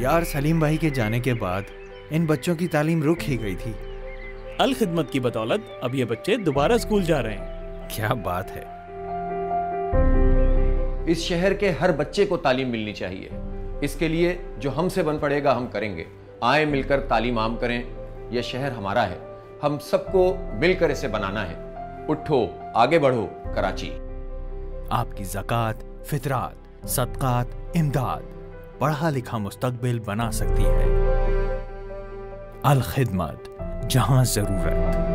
यार सलीम भाई के जाने के बाद इन बच्चों की तालीम रुक ही गई थी। अल खिदमत की बदौलत अब ये बच्चे दोबारा स्कूल जा रहे हैं। क्या बात है। इस शहर के हर बच्चे को तालीम मिलनी चाहिए। इसके लिए जो हमसे बन पड़ेगा हम करेंगे। आए मिलकर तालीम आम करें। यह शहर हमारा है। हम सबको मिलकर इसे बनाना है। उठो आगे बढ़ो कराची। आपकी जक़ात फितरात सदकात इमदाद। पढ़ा लिखा मुस्तकबिल बना सकती है। अल खिदमत जहाँ ज़रूरत।